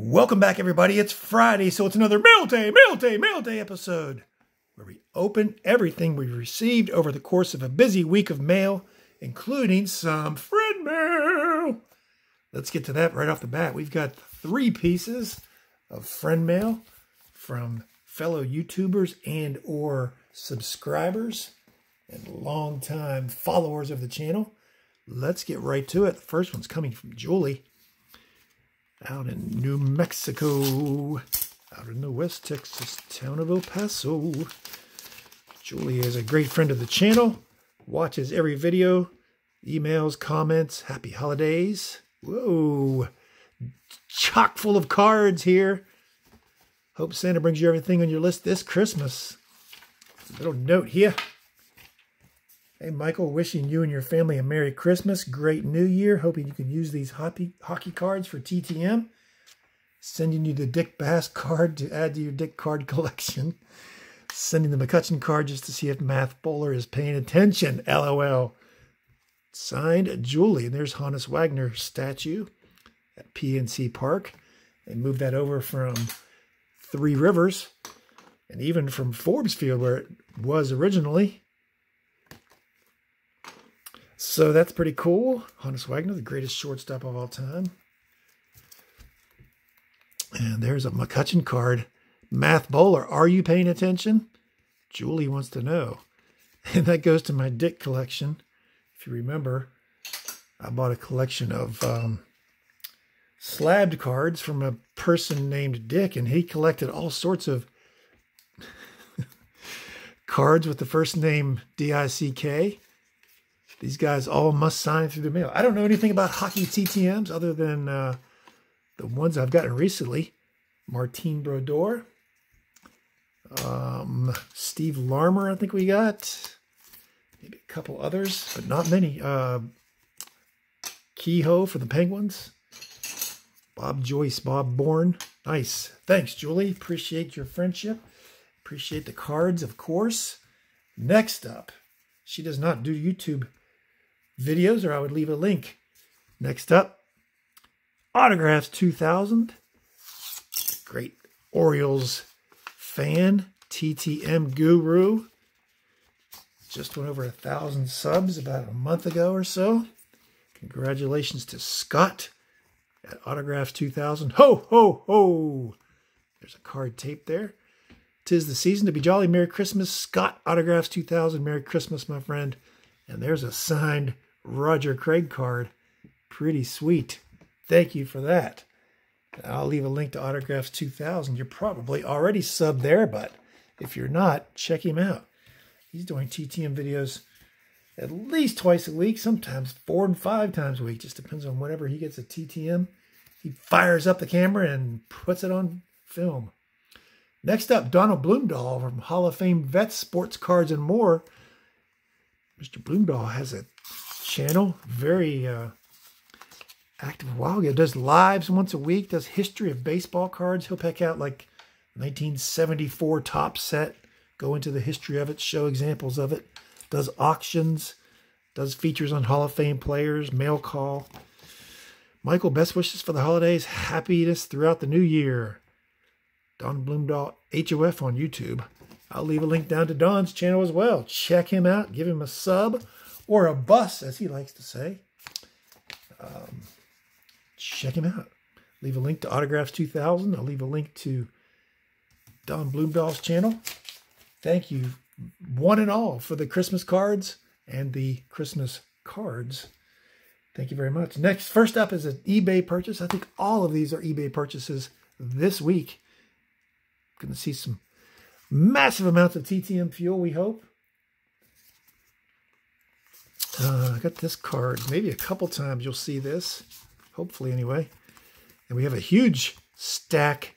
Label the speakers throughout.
Speaker 1: Welcome back, everybody. It's Friday, so it's another Mail Day, Mail Day, Mail Day episode where we open everything we've received over the course of a busy week of mail, including some friend mail. Let's get to that right off the bat. We've got three pieces of friend mail from fellow YouTubers and or subscribers and longtime followers of the channel. Let's get right to it. The first one's coming from Julie out in New Mexico, out in the West Texas town of El Paso. Julie is a great friend of the channel, watches every video, emails, comments, happy holidays. Whoa, chock full of cards here. Hope Santa brings you everything on your list this Christmas. Little note here. Hey, Michael, wishing you and your family a Merry Christmas, great New Year. Hoping you can use these hockey, hockey cards for TTM. Sending you the Dick Bass card to add to your Dick card collection. Sending the McCutcheon card just to see if Math Bowler is paying attention. LOL. Signed, Julie. And there's Honus Wagner statue at PNC Park. They moved that over from Three Rivers and even from Forbes Field, where it was originally. So that's pretty cool. Honus Wagner, the greatest shortstop of all time. And there's a McCutcheon card. Math Bowler, are you paying attention? Julie wants to know. And that goes to my Dick collection. If you remember, I bought a collection of um, slabbed cards from a person named Dick, and he collected all sorts of cards with the first name D-I-C-K. These guys all must sign through the mail. I don't know anything about hockey TTMs other than uh, the ones I've gotten recently. Martin Brodeur. Um, Steve Larmer, I think we got. Maybe a couple others, but not many. Uh, Kehoe for the Penguins. Bob Joyce, Bob Bourne. Nice. Thanks, Julie. Appreciate your friendship. Appreciate the cards, of course. Next up, she does not do YouTube videos, or I would leave a link. Next up, Autographs 2000. Great Orioles fan, TTM guru. Just went over a thousand subs about a month ago or so. Congratulations to Scott at Autographs 2000. Ho, ho, ho! There's a card tape there. Tis the season to be jolly. Merry Christmas, Scott Autographs 2000. Merry Christmas, my friend. And there's a signed Roger Craig card. Pretty sweet. Thank you for that. I'll leave a link to Autographs 2000. You're probably already subbed there, but if you're not, check him out. He's doing TTM videos at least twice a week, sometimes four and five times a week. Just depends on whenever he gets a TTM. He fires up the camera and puts it on film. Next up, Donald Blomdahl from Hall of Fame Vets, Sports Cards, and More. Mr. Blomdahl has a channel, very uh, active ago. Does lives once a week, does history of baseball cards. He'll pick out like 1974 Topps set, go into the history of it, show examples of it. Does auctions, does features on Hall of Fame players, mail call. Michael, best wishes for the holidays. Happiness throughout the new year. Don Blomdahl HOF on YouTube. I'll leave a link down to Don's channel as well. Check him out. Give him a sub or a bus, as he likes to say. Um, check him out. Leave a link to Autographs 2000. I'll leave a link to Don Blomdahl's channel. Thank you, one and all, for the Christmas cards and the Christmas cards. Thank you very much. Next, first up is an eBay purchase. I think all of these are eBay purchases this week. Going to see some massive amounts of TTM fuel, we hope. Uh, I got this card. Maybe a couple times you'll see this. Hopefully, anyway. And we have a huge stack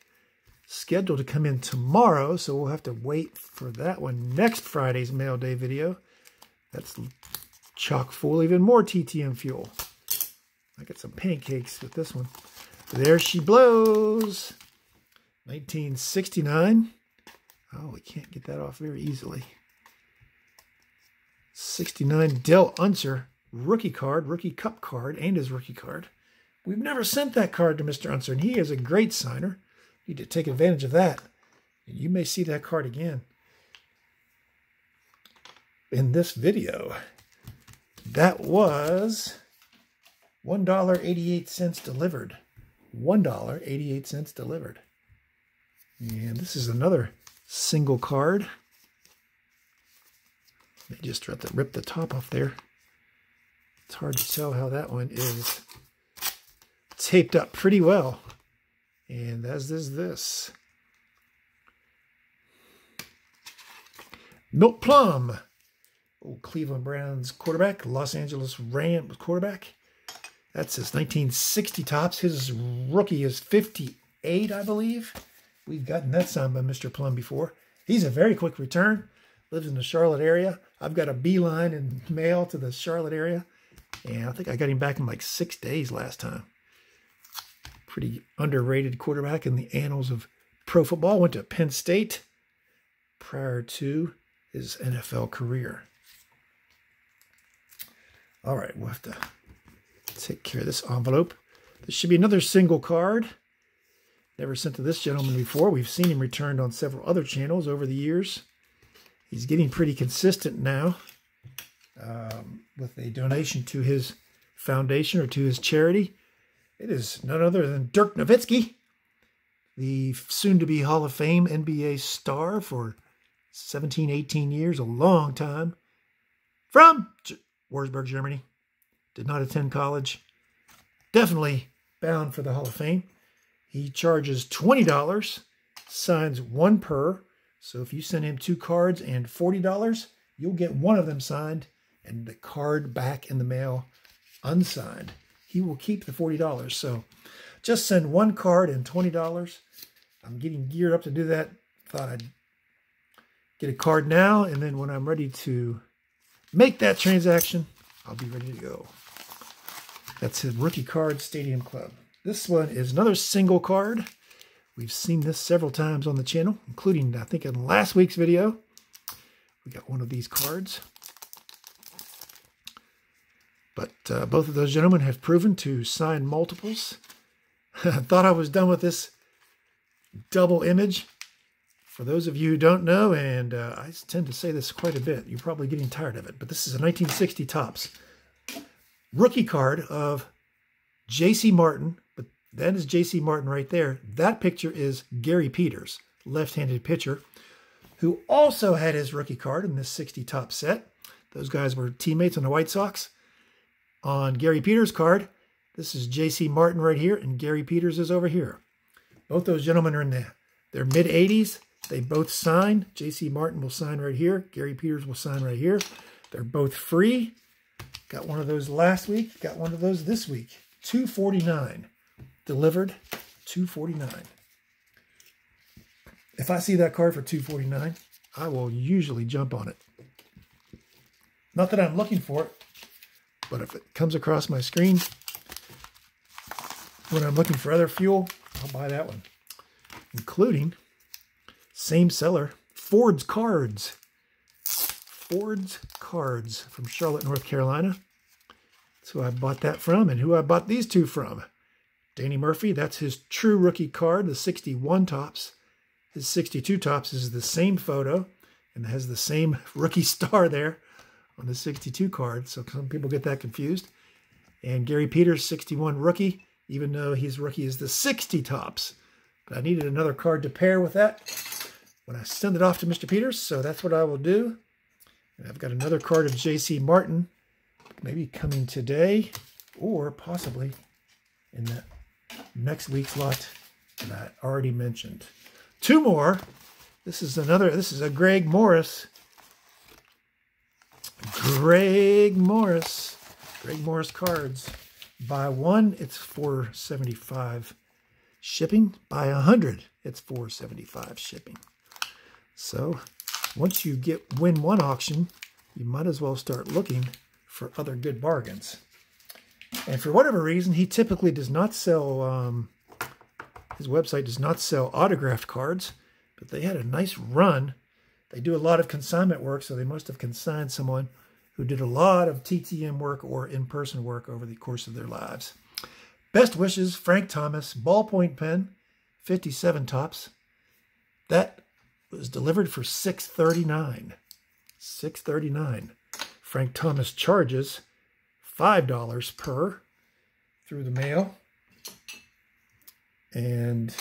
Speaker 1: scheduled to come in tomorrow, so we'll have to wait for that one. Next Friday's Mail Day video. That's chock full, even more TTM fuel. I got some pancakes with this one. There she blows. 1969. Oh, we can't get that off very easily. 69 Del Unser rookie card, rookie cup card, and his rookie card. We've never sent that card to Mr. Unser, and he is a great signer. You need to take advantage of that. And you may see that card again in this video. That was $1.88 delivered. $1.88 delivered. And this is another single card. Just have to rip the top off there. It's hard to tell how that one is taped up pretty well. And as is this. Milt Plum. Old Cleveland Browns quarterback. Los Angeles Rams quarterback. That's his 1960 Topps. His rookie is 58, I believe. We've gotten that signed by Mr. Plum before. He's a very quick return. Lives in the Charlotte area. I've got a beeline in mail to the Charlotte area. And I think I got him back in like six days last time. Pretty underrated quarterback in the annals of pro football. Went to Penn State prior to his NFL career. All right, we'll have to take care of this envelope. This should be another single card. Never sent to this gentleman before. We've seen him returned on several other channels over the years. He's getting pretty consistent now um, with a donation to his foundation or to his charity. It is none other than Dirk Nowitzki, the soon-to-be Hall of Fame NBA star for 17, 18 years, a long time, from Wurzburg, Germany. Did not attend college. Definitely bound for the Hall of Fame. He charges $20, signs one per. So if you send him two cards and $40, you'll get one of them signed and the card back in the mail unsigned. He will keep the $40. So just send one card and $20. I'm getting geared up to do that. Thought I'd get a card now, and then when I'm ready to make that transaction, I'll be ready to go. That's his rookie card Stadium Club. This one is another single card. We've seen this several times on the channel, including, I think, in last week's video. We got one of these cards. But uh, both of those gentlemen have proven to sign multiples. I thought I was done with this double image. For those of you who don't know, and uh, I tend to say this quite a bit, you're probably getting tired of it, but this is a 1960 Topps rookie card of J.C. Martin, but that is J.C. Martin right there. That picture is Gary Peters, left-handed pitcher, who also had his rookie card in this 60 Topps set. Those guys were teammates on the White Sox. On Gary Peters' card, this is J.C. Martin right here, and Gary Peters is over here. Both those gentlemen are in the, their mid-80s. They both sign. J.C. Martin will sign right here. Gary Peters will sign right here. They're both free. Got one of those last week. Got one of those this week. 249 delivered 249 if i see that card for 249 i will usually jump on it. Not that i'm looking for it but if it comes across my screen when i'm looking for other fuel i'll buy that one. Including same seller ford's cards. Ford's cards from charlotte north carolina. That's who I bought that from and who I bought these two from. Danny Murphy, that's his true rookie card, the 61 Topps. His 62 Topps is the same photo and has the same rookie star there on the 62 card. So some people get that confused. And Gary Peters, 61 rookie, even though his rookie is the 60 Topps. But I needed another card to pair with that when I send it off to Mr. Peters. So that's what I will do. And I've got another card of J.C. Martin maybe coming today or possibly in the next week's lot that I already mentioned. Two more. This is another, this is a Greg Morris. Greg Morris. Greg Morris cards. Buy one, it's 475 shipping. Buy a 100, it's 475 shipping. So once you get win one auction, you might as well start looking for other good bargains. And for whatever reason, he typically does not sell, um, his website does not sell autographed cards, but they had a nice run. They do a lot of consignment work, so they must have consigned someone who did a lot of TTM work or in-person work over the course of their lives. Best wishes, Frank Thomas, ballpoint pen, 57 Topps. That was delivered for 639 639 Frank Thomas charges $5 per through the mail. And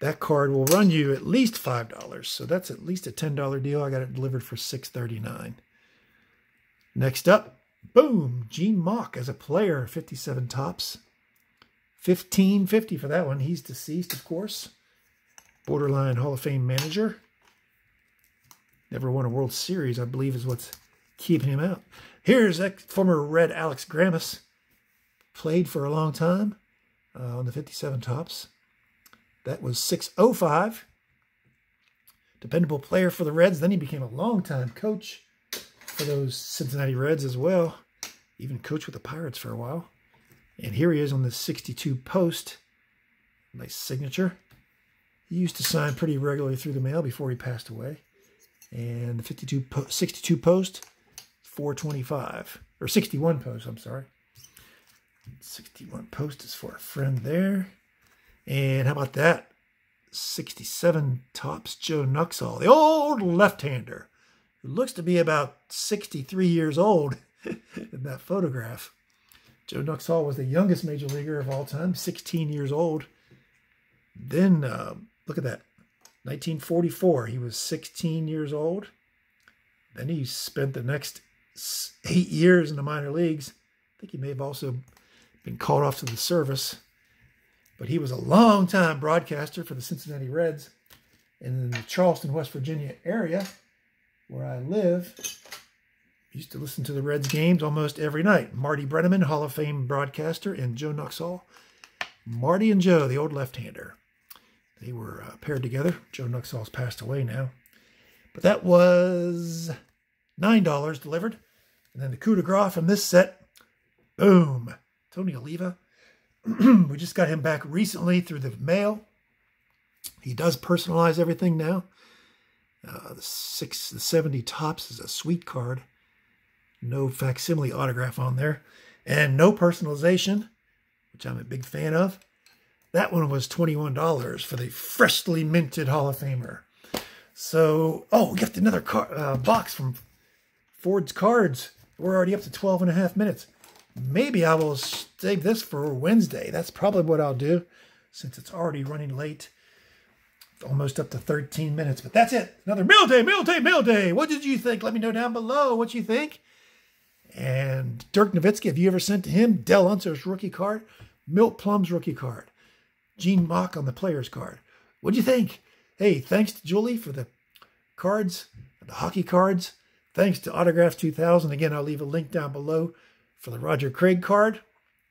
Speaker 1: that card will run you at least $5. So that's at least a $10 deal. I got it delivered for $6.39. Next up, boom, Gene Mauch as a player, 57 Topps. 1550 for that one. He's deceased, of course. Borderline Hall of Fame manager. Never won a World Series, I believe, is what's keeping him out. Here's former Red Alex Grammas. Played for a long time uh, on the 57 Topps. That was 605. Dependable player for the Reds. Then he became a long-time coach for those Cincinnati Reds as well. Even coached with the Pirates for a while. And here he is on the 62 post. Nice signature. He used to sign pretty regularly through the mail before he passed away. And the 52 po 62 post, 425. Or 61 post, I'm sorry. 61 post is for a friend there. And how about that? 67 Topps Joe Nuxhall, the old left-hander, who looks to be about 63 years old in that photograph. Joe Nuxhall was the youngest major leaguer of all time, 16 years old. Then, uh, look at that, 1944, he was 16 years old. Then he spent the next eight years in the minor leagues. I think he may have also been called off to the service. But he was a long-time broadcaster for the Cincinnati Reds in the Charleston, West Virginia area where I live. Used to listen to the Reds games almost every night. Marty Brennaman, Hall of Fame broadcaster, and Joe Nuxhall. Marty and Joe, the old left-hander. They were uh, paired together. Joe Nuxhall's passed away now. But that was $9 delivered. And then the coup de grace from this set, boom, Tony Oliva, we just got him back recently through the mail. He does personalize everything now. Uh, the six, the 70 Topps is a sweet card. No facsimile autograph on there. And no personalization, which I'm a big fan of. That one was $21 for the freshly minted Hall of Famer. So, oh, we got another car, uh, box from Ford's Cards. We're already up to 12 and a half minutes. Maybe I will save this for Wednesday. That's probably what I'll do since it's already running late. Almost up to 13 minutes. But that's it. Another mail day, mail day, mail day. What did you think? Let me know down below what you think. And Dirk Nowitzki, have you ever sent to him Del Unser's rookie card? Milt Plum's rookie card. Gene Mauch on the player's card. What'd you think? Hey, thanks to Julie for the cards, the hockey cards. Thanks to Autograph 2000. Again, I'll leave a link down below for the Roger Craig card.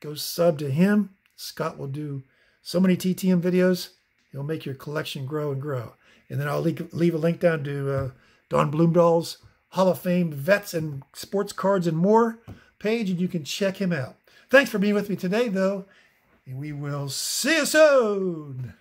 Speaker 1: Go sub to him. Scott will do so many TTM videos. He'll make your collection grow and grow. And then I'll leave a link down to uh, Don Blomdahl's Hall of Fame Vets and Sports Cards and More page, and you can check him out. Thanks for being with me today, though, and we will see you soon.